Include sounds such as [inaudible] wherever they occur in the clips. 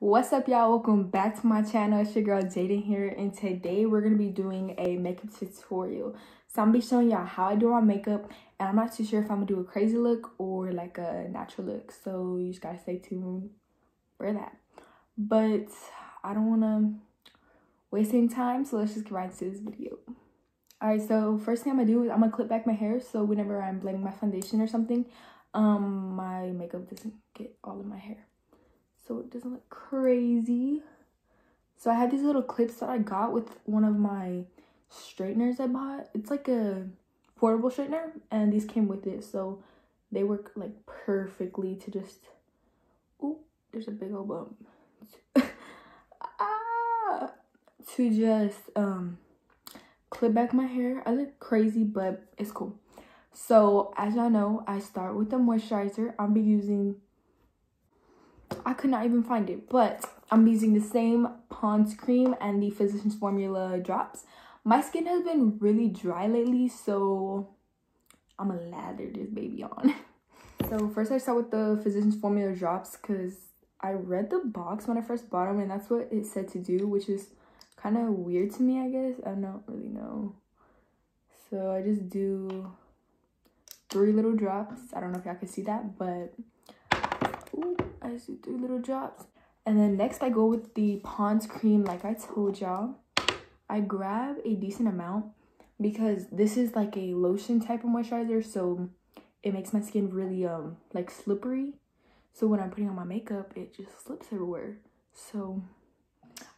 What's up y'all? Welcome back to my channel. It's your girl Jaiden here and today we're going to be doing a makeup tutorial. So I'm going to be showing y'all how I do my makeup and I'm not too sure if I'm going to do a crazy look or like a natural look. So you just got to stay tuned for that. But I don't want to waste any time so let's just get right into this video. Alright, so first thing I'm to do is I'm to clip back my hair so whenever I'm blending my foundation or something, um, my makeup doesn't get all in my hair so it doesn't look crazy. So I had these little clips that I got with one of my straighteners I bought. It's like a portable straightener and these came with it. So they work like perfectly to just, oh, there's a big old bump. [laughs] ah, to just um clip back my hair. I look crazy, but it's cool. So as y'all know, I start with the moisturizer. I'll be using I could not even find it, but I'm using the same Pond's cream and the Physicians Formula drops. My skin has been really dry lately, so I'm gonna lather this baby on. [laughs] so first I start with the Physicians Formula drops because I read the box when I first bought them and that's what it said to do, which is kind of weird to me, I guess. I don't really know. So I just do three little drops. I don't know if y'all can see that, but ooh, I just do three little drops. And then next I go with the Pond's cream like I told y'all. I grab a decent amount because this is like a lotion type of moisturizer so it makes my skin really um like slippery. So when I'm putting on my makeup, it just slips everywhere. So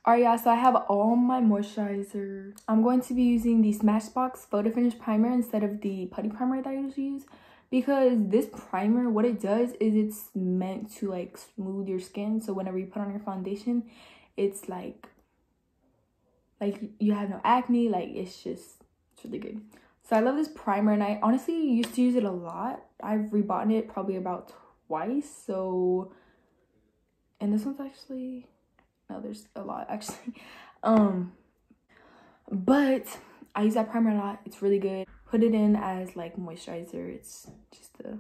Alright y'all, so I have all my moisturizer. I'm going to be using the Smashbox Photo Finish Primer instead of the putty primer that I usually use because this primer what it does is it's meant to like smooth your skin. So whenever you put on your foundation it's like like you have no acne. Like it's just it's really good. So i love this primer and i honestly used to use it a lot. I've rebought it probably about twice. So and this one's actually no there's a lot [laughs] actually. Um but i use that primer a lot. It's really good put it in as like moisturizer. It's just a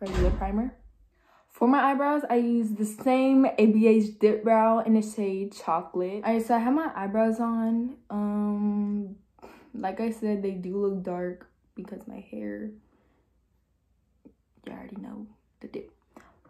regular primer. For my eyebrows, I use the same ABH Dip Brow in the shade Chocolate. Alright, so I have my eyebrows on. Um, Like I said, they do look dark because my hair, you already know the dip.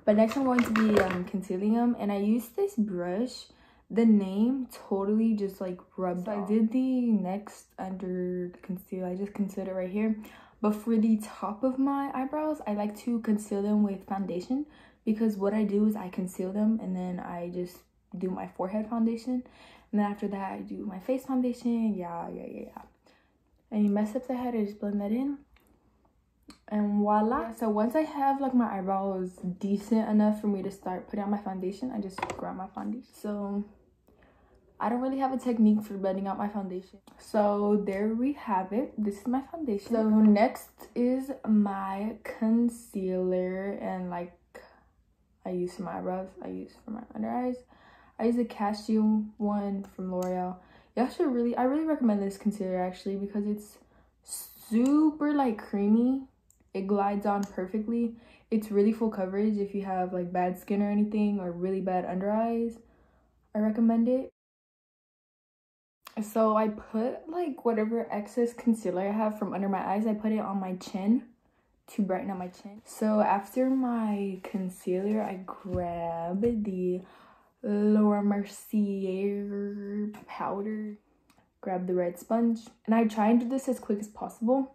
But next I'm going to be um, concealing them. And I use this brush the name totally just like rubbed so off. I did the next under conceal. I just concealed it right here. But for the top of my eyebrows, I like to conceal them with foundation because what I do is I conceal them and then I just do my forehead foundation. And then after that, I do my face foundation. Yeah, yeah, yeah, yeah. Any mess ups I had, I just blend that in. And voila. So once I have like my eyebrows decent enough for me to start putting on my foundation, I just grab my foundation. So I don't really have a technique for blending out my foundation. So there we have it. This is my foundation. So next is my concealer and like I use for my eyebrows. I use for my under eyes. I use a cashew one from L'Oreal. Y'all should really, I really recommend this concealer actually because it's super like creamy. It glides on perfectly. It's really full coverage if you have like bad skin or anything or really bad under eyes. I recommend it so I put like whatever excess concealer I have from under my eyes, I put it on my chin to brighten up my chin. So after my concealer, I grab the Laura Mercier powder, grab the red sponge, and I try and do this as quick as possible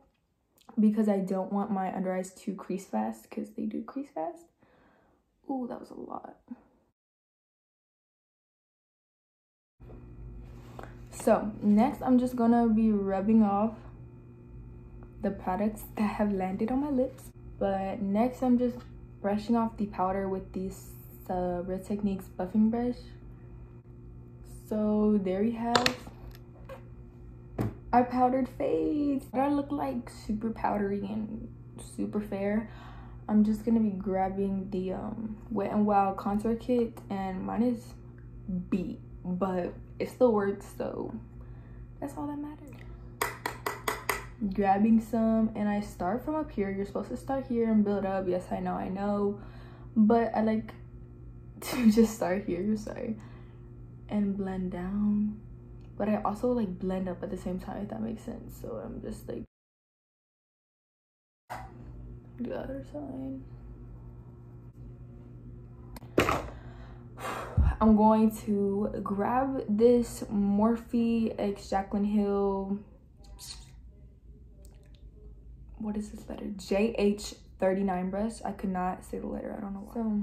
because I don't want my under eyes to crease fast because they do crease fast. Ooh, that was a lot. So next I'm just gonna be rubbing off the products that have landed on my lips. But next I'm just brushing off the powder with this uh, Real Techniques buffing brush. So there we have our powdered face. I look like super powdery and super fair. I'm just gonna be grabbing the um, Wet n Wild contour kit and mine is beat but it still works so that's all that matters grabbing some and i start from up here you're supposed to start here and build up yes i know i know but i like [laughs] to just start here, sorry, and blend down. But I also like blend up at the same time, if that makes sense. So I'm just like, the other side. I'm going to grab this Morphe X Jaclyn Hill. What is this letter? JH39 brush. I could not say the letter. I don't know why. So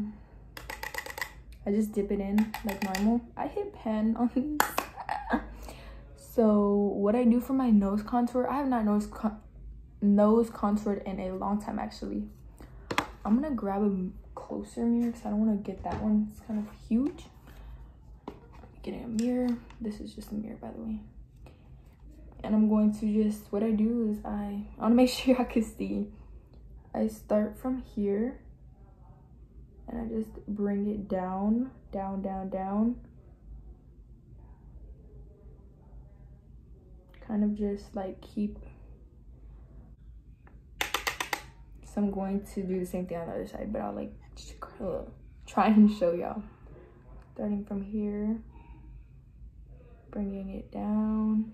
I just dip it in like normal. I hit pen on this. [laughs] so what I do for my nose contour, I have not nose con nose contoured in a long time actually. I'm gonna grab a closer mirror because I don't want to get that one. It's kind of huge. Getting a mirror. This is just a mirror by the way. And i'm going to just what i do is i i want to make [laughs] sure y'all can see. I start from here and i just bring it down down down down. Kind of just like keep so i'm going to do the same thing on the other side but i'll like try and show y'all. Starting from here. Bringing it down.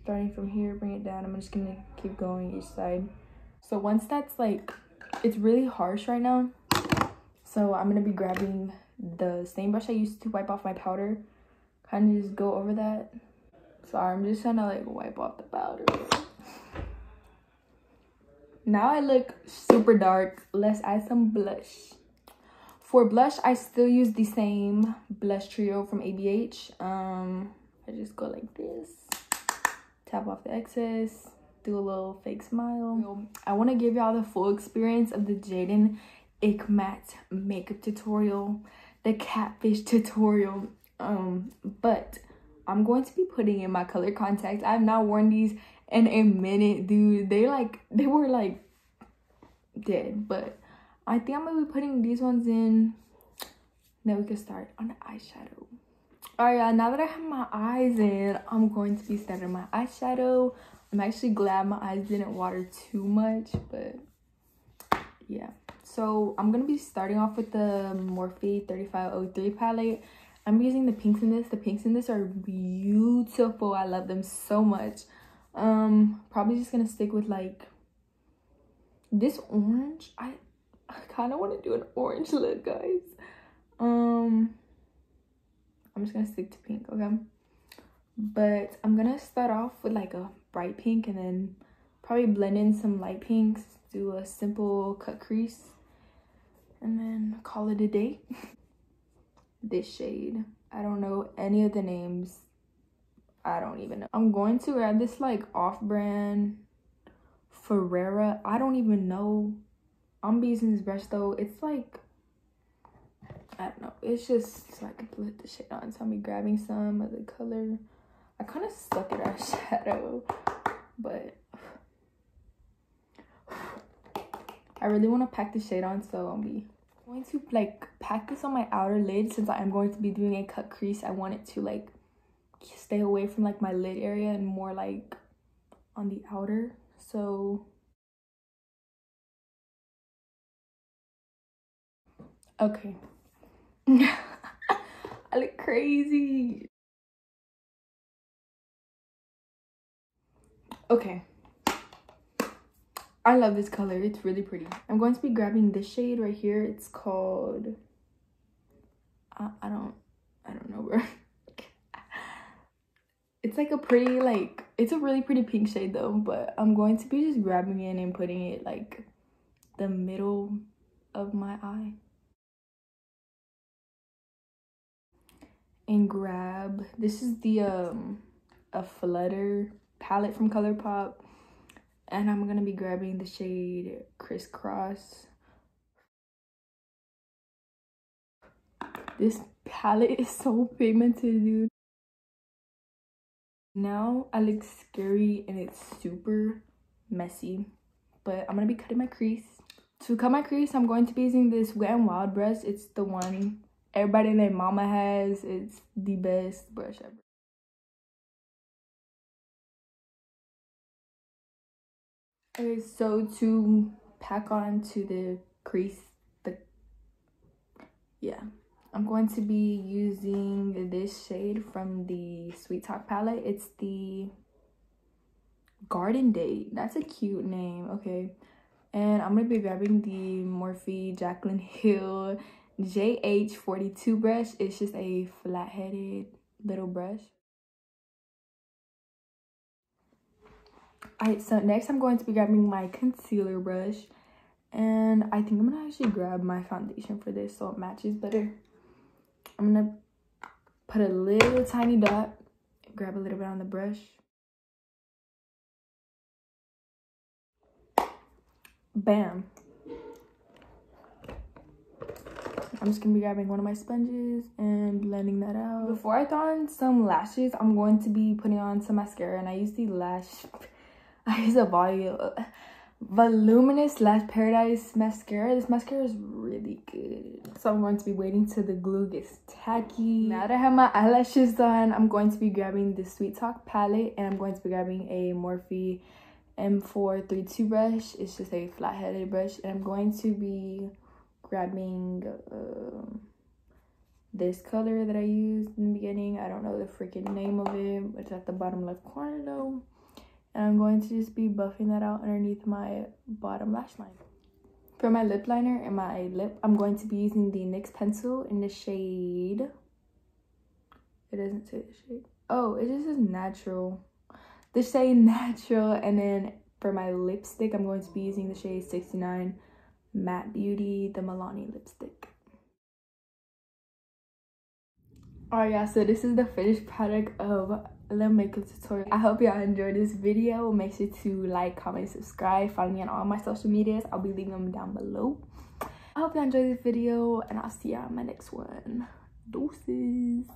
Starting from here bring it down. I'm just gonna keep going each side. So once that's like it's really harsh right now so i'm gonna be grabbing the same brush i used to wipe off my powder. Kind of just go over that. Sorry i'm just to like wipe off the powder now i look super dark let's add some blush for blush, I still use the same blush trio from ABH. Um, I just go like this, tap off the excess, do a little fake smile. I want to give y'all the full experience of the Jaiden Icmat makeup tutorial, the catfish tutorial. Um, but I'm going to be putting in my color contacts. I have not worn these in a minute, dude. They like, they were like dead, but I think I'm gonna be putting these ones in. Then we can start on the eyeshadow. Alright, yeah, now that I have my eyes in, I'm going to be starting my eyeshadow. I'm actually glad my eyes didn't water too much, but yeah. So I'm gonna be starting off with the Morphe 3503 palette. I'm using the pinks in this. The pinks in this are beautiful. I love them so much. Um, probably just gonna stick with like this orange. I I kind of want to do an orange look, guys. Um, I'm just gonna stick to pink, okay? But I'm gonna start off with like a bright pink and then probably blend in some light pinks, do a simple cut crease, and then call it a day. [laughs] this shade, I don't know any of the names. I don't even know. I'm going to grab this like off-brand Ferrera. I don't even know I'm using this brush though. It's like, I don't know. It's just so I can put the shade on. So I'm be grabbing some of the color. I kind of suck at eyeshadow, [laughs] but [sighs] I really want to pack the shade on. So I'll be going to like pack this on my outer lid since I am going to be doing a cut crease. I want it to like stay away from like my lid area and more like on the outer. So Okay. [laughs] I look crazy. Okay. I love this color. It's really pretty. I'm going to be grabbing this shade right here. It's called... I, I don't... I don't know where... [laughs] it's like a pretty, like... It's a really pretty pink shade though. But I'm going to be just grabbing it and putting it like the middle of my eye. and grab this is the um a flutter palette from ColourPop and I'm gonna be grabbing the shade crisscross this palette is so pigmented dude now I look scary and it's super messy but I'm gonna be cutting my crease to cut my crease I'm going to be using this Wet n Wild brush it's the one everybody and their mama has. It's the best brush ever. Okay, so to pack on to the crease, the yeah i'm going to be using this shade from the sweet talk palette. It's the garden date. That's a cute name okay. And i'm gonna be grabbing the morphe jaclyn hill jh42 brush. It's just a flat-headed little brush. Alright, so next I'm going to be grabbing my concealer brush. And I think I'm going to actually grab my foundation for this so it matches better. I'm to put a little tiny dot, grab a little bit on the brush. Bam. I'm just gonna be grabbing one of my sponges and blending that out. Before I throw on some lashes, I'm going to be putting on some mascara and I use the lash I use a volume voluminous lash paradise mascara this mascara is really good. So i'm going to be waiting till the glue gets tacky. Now that i have my eyelashes done i'm going to be grabbing the sweet talk palette and i'm going to be grabbing a morphe m432 brush. It's just a flat-headed brush and i'm going to be grabbing uh, this color that i used in the beginning. I don't know the freaking name of it it's at the bottom left corner though. And I'm going to just be buffing that out underneath my bottom lash line. For my lip liner and my lip, I'm going to be using the NYX pencil in the shade. It doesn't say the shade. Oh, it just says natural. The shade natural. And then for my lipstick, I'm going to be using the shade 69 Matte Beauty, the Milani lipstick. Alright, yeah, so this is the finished product of little makeup tutorial. I hope y'all enjoyed this video. Make sure to like comment subscribe follow me on all my social medias. I'll be leaving them down below. I hope y'all enjoyed this video and i'll see y'all in my next one. Deuces